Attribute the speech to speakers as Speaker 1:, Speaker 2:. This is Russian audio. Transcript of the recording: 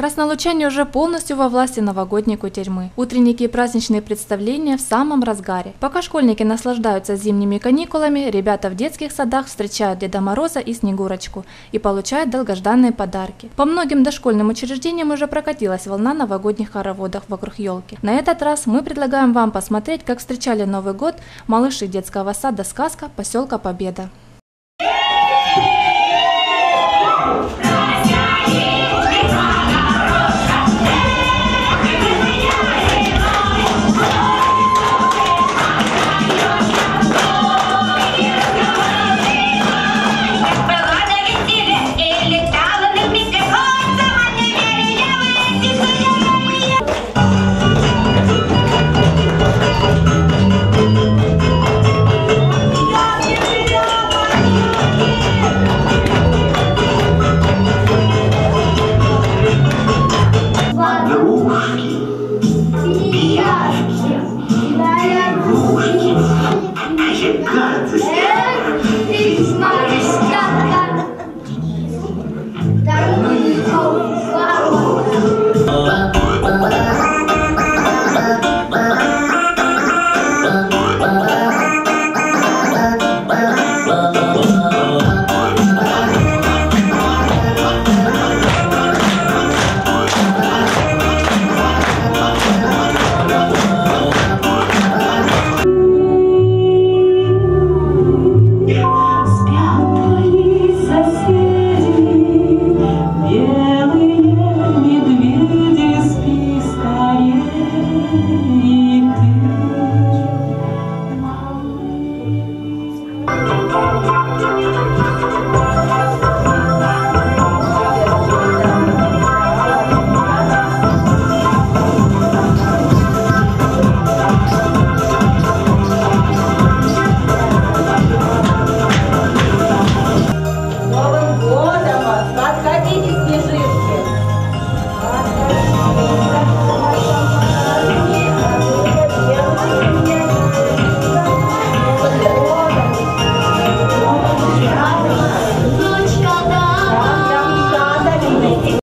Speaker 1: Краснолучане уже полностью во власти новогодней кутерьмы. Утренники и праздничные представления в самом разгаре. Пока школьники наслаждаются зимними каникулами, ребята в детских садах встречают Деда Мороза и Снегурочку и получают долгожданные подарки. По многим дошкольным учреждениям уже прокатилась волна новогодних хороводов вокруг елки. На этот раз мы предлагаем вам посмотреть, как встречали Новый год малыши детского сада «Сказка» поселка Победа.